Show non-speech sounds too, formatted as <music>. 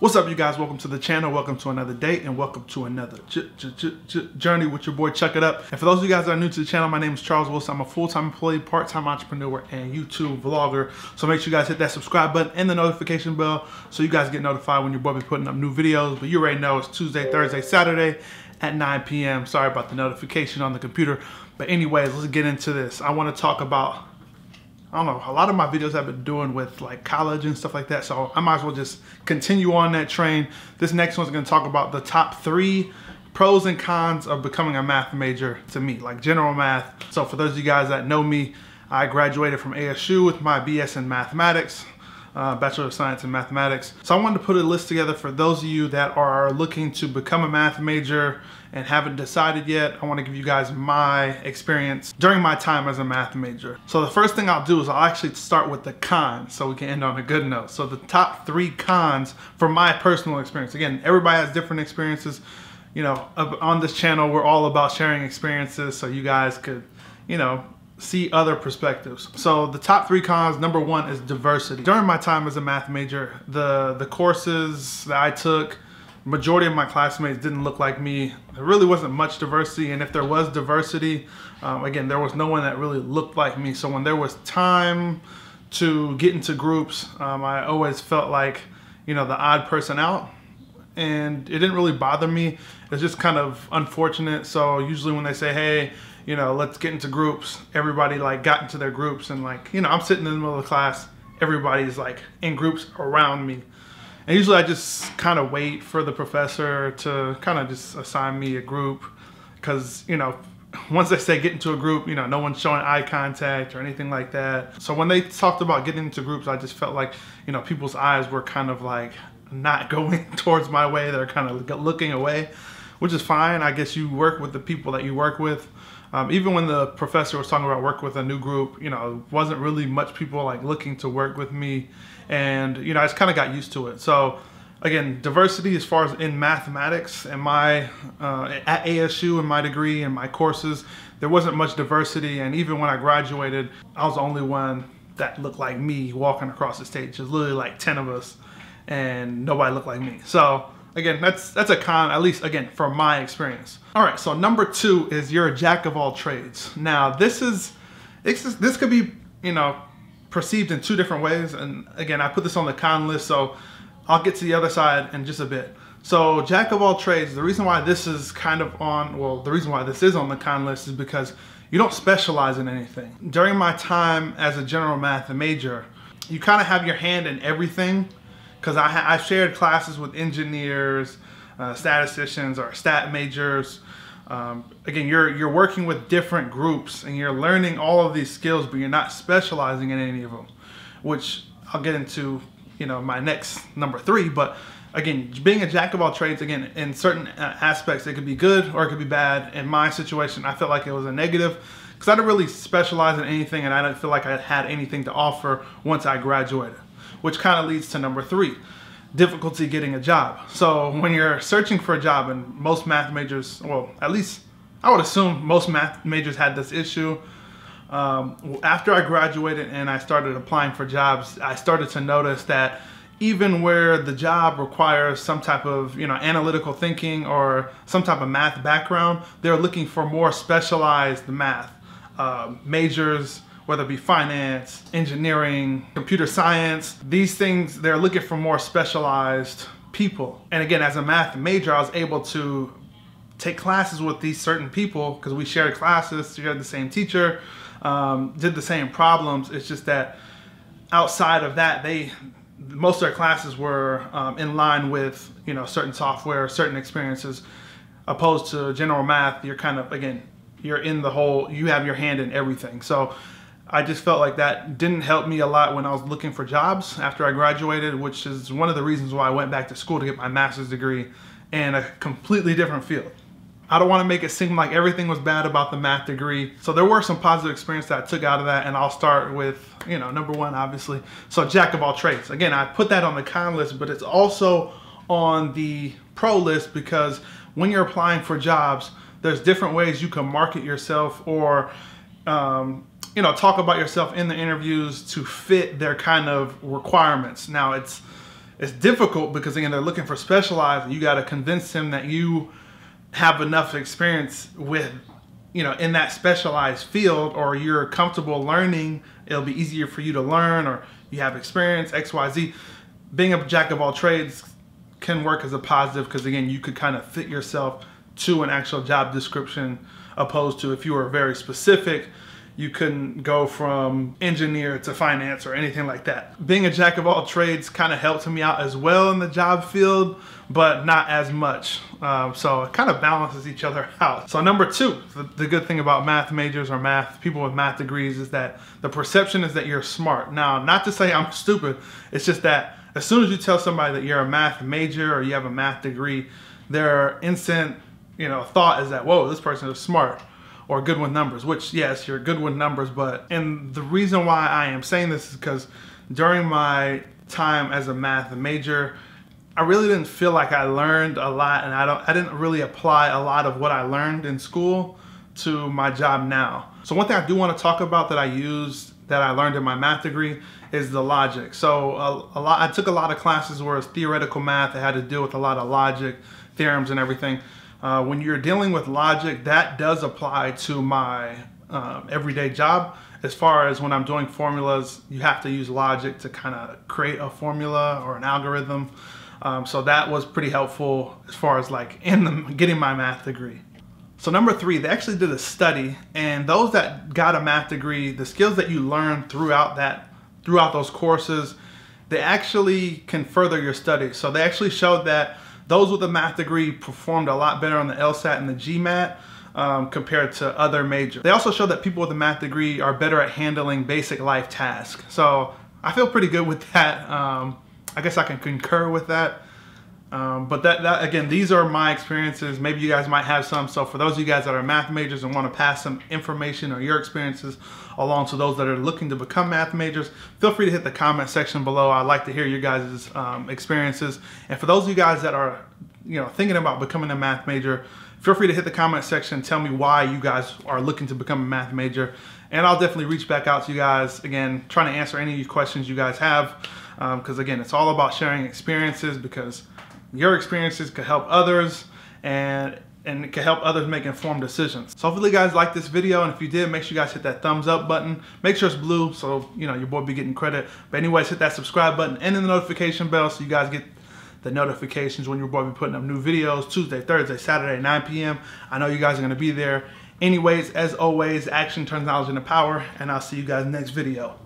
What's up, you guys? Welcome to the channel. Welcome to another day, and welcome to another journey with your boy Chuck It Up. And for those of you guys that are new to the channel, my name is Charles Wilson. I'm a full-time employee, part-time entrepreneur, and YouTube vlogger. So make sure you guys hit that subscribe button and the notification bell so you guys get notified when your boy be putting up new videos. But you already know it's Tuesday, Thursday, Saturday at 9 p.m. Sorry about the notification on the computer. But anyways, let's get into this. I want to talk about I don't know, a lot of my videos I've been doing with like college and stuff like that. So I might as well just continue on that train. This next one's gonna talk about the top three pros and cons of becoming a math major to me, like general math. So for those of you guys that know me, I graduated from ASU with my BS in mathematics uh, Bachelor of Science in Mathematics. So I wanted to put a list together for those of you that are looking to become a math major and haven't decided yet. I want to give you guys my experience during my time as a math major. So the first thing I'll do is I'll actually start with the cons so we can end on a good note. So the top three cons from my personal experience. Again, everybody has different experiences. You know, on this channel, we're all about sharing experiences so you guys could, you know, see other perspectives. So the top three cons, number one is diversity. During my time as a math major, the, the courses that I took, majority of my classmates didn't look like me. There really wasn't much diversity, and if there was diversity, um, again, there was no one that really looked like me. So when there was time to get into groups, um, I always felt like, you know, the odd person out. And it didn't really bother me. It's just kind of unfortunate. So usually when they say, hey, you know, let's get into groups. Everybody like got into their groups and like, you know, I'm sitting in the middle of the class. Everybody's like in groups around me. And usually I just kind of wait for the professor to kind of just assign me a group because, you know, <laughs> once they say get into a group, you know, no one's showing eye contact or anything like that. So when they talked about getting into groups, I just felt like, you know, people's eyes were kind of like not going <laughs> towards my way. They're kind of looking away, which is fine. I guess you work with the people that you work with. Um, even when the professor was talking about work with a new group, you know, wasn't really much people like looking to work with me. And, you know, I just kind of got used to it. So again, diversity as far as in mathematics and my, uh, at ASU in my degree and my courses, there wasn't much diversity. And even when I graduated, I was the only one that looked like me walking across the stage. There's literally like 10 of us and nobody looked like me. So Again, that's that's a con, at least again, from my experience. All right, so number two is you're a jack of all trades. Now, this is, this could be, you know, perceived in two different ways. And again, I put this on the con list, so I'll get to the other side in just a bit. So jack of all trades, the reason why this is kind of on, well, the reason why this is on the con list is because you don't specialize in anything. During my time as a general math major, you kind of have your hand in everything because I, I shared classes with engineers, uh, statisticians, or stat majors. Um, again, you're you're working with different groups and you're learning all of these skills, but you're not specializing in any of them, which I'll get into, you know, my next number three. But again, being a jack of all trades, again, in certain uh, aspects, it could be good or it could be bad. In my situation, I felt like it was a negative because I didn't really specialize in anything and I didn't feel like I had anything to offer once I graduated which kind of leads to number three, difficulty getting a job. So when you're searching for a job, and most math majors, well, at least I would assume most math majors had this issue. Um, after I graduated and I started applying for jobs, I started to notice that even where the job requires some type of you know analytical thinking or some type of math background, they're looking for more specialized math uh, majors whether it be finance, engineering, computer science, these things, they're looking for more specialized people. And again, as a math major, I was able to take classes with these certain people because we shared classes, shared the same teacher, um, did the same problems. It's just that outside of that, they most of their classes were um, in line with you know certain software, certain experiences, opposed to general math. You're kind of again, you're in the whole. You have your hand in everything. So I just felt like that didn't help me a lot when I was looking for jobs after I graduated, which is one of the reasons why I went back to school to get my master's degree in a completely different field. I don't want to make it seem like everything was bad about the math degree. So there were some positive experience that I took out of that and I'll start with, you know, number one, obviously. So jack of all trades. Again, I put that on the con list, but it's also on the pro list because when you're applying for jobs, there's different ways you can market yourself or um, you know, talk about yourself in the interviews to fit their kind of requirements. Now it's it's difficult because again they're looking for specialized and you got to convince them that you have enough experience with you know in that specialized field or you're comfortable learning it'll be easier for you to learn or you have experience xyz being a jack of all trades can work as a positive because again you could kind of fit yourself to an actual job description opposed to if you were very specific you couldn't go from engineer to finance or anything like that. Being a jack of all trades kind of helped me out as well in the job field, but not as much. Um, so it kind of balances each other <laughs> out. So number two, the, the good thing about math majors or math, people with math degrees is that the perception is that you're smart. Now, not to say I'm <laughs> stupid, it's just that as soon as you tell somebody that you're a math major or you have a math degree, their instant you know thought is that whoa this person is smart or good with numbers, which yes, you're good with numbers, but and the reason why I am saying this is because during my time as a math major, I really didn't feel like I learned a lot and I don't I didn't really apply a lot of what I learned in school to my job now. So one thing I do want to talk about that I used that I learned in my math degree is the logic. So a, a lot I took a lot of classes where it's theoretical math. I had to deal with a lot of logic, theorems and everything. Uh, when you're dealing with logic, that does apply to my um, everyday job. As far as when I'm doing formulas, you have to use logic to kind of create a formula or an algorithm. Um, so that was pretty helpful as far as like <laughs> in the, getting my math degree. So number three, they actually did a study, and those that got a math degree, the skills that you learn throughout that, throughout those courses, they actually can further your studies. So they actually showed that those with a math degree performed a lot better on the LSAT and the GMAT um, compared to other majors. They also show that people with a math degree are better at handling basic life tasks. So I feel pretty good with that. Um, I guess I can concur with that. Um, but that, that, again, these are my experiences. Maybe you guys might have some. So for those of you guys that are math majors and want to pass some information or your experiences along to those that are looking to become math majors, feel free to hit the comment section below. I'd like to hear your guys' um, experiences. And for those of you guys that are, you know, thinking about becoming a math major, feel free to hit the comment section tell me why you guys are looking to become a math major. And I'll definitely reach back out to you guys again, trying to answer any questions you guys have. Because um, again, it's all about sharing experiences because your experiences could help others and and it can help others make informed decisions. So hopefully you guys like this video and if you did, make sure you guys hit that thumbs up button. Make sure it's blue so you know your boy be getting credit. But anyways, hit that subscribe button and the notification bell so you guys get the notifications when your boy be putting up new videos Tuesday, Thursday, Saturday, 9 p.m. I know you guys are gonna be there. Anyways, as always, action turns knowledge into power and I'll see you guys next video.